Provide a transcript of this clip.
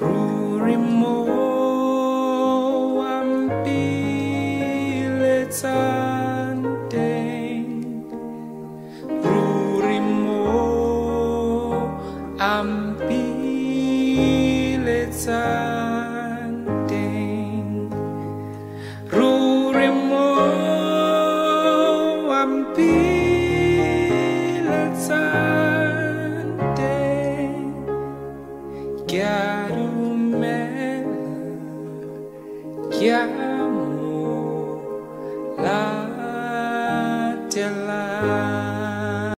rurimo ampile tsante rurimo ampile tsante llamo la tela.